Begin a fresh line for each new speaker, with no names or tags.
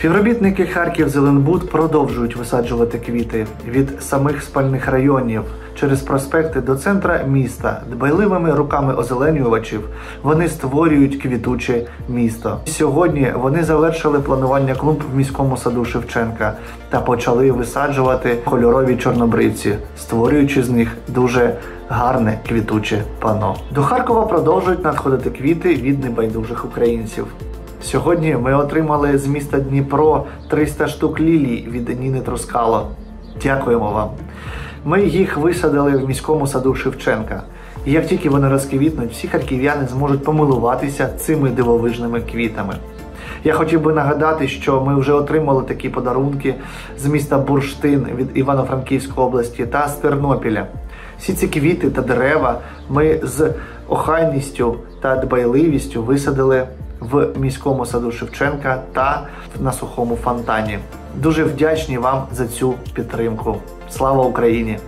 Співробітники Харків Зеленбуд продовжують висаджувати квіти від самих спальних районів через проспекти до центра міста. Дбайливими руками озеленювачів вони створюють квітуче місто. Сьогодні вони завершили планування клумб в міському саду Шевченка та почали висаджувати кольорові чорнобривці, створюючи з них дуже гарне квітуче пано. До Харкова продовжують надходити квіти від небайдужих українців. Сьогодні ми отримали з міста Дніпро 300 штук лілій від Ніни Трускало. Дякуємо вам. Ми їх висадили в міському саду Шевченка. І як тільки вони розквітнуть, всі харків'яни зможуть помилуватися цими дивовижними квітами. Я хотів би нагадати, що ми вже отримали такі подарунки з міста Бурштин від Івано-Франківської області та з Тернопіля. Всі ці квіти та дерева ми з охайністю та дбайливістю висадили в міському саду Шевченка та на сухому фонтані. Дуже вдячні вам за цю підтримку. Слава Україні!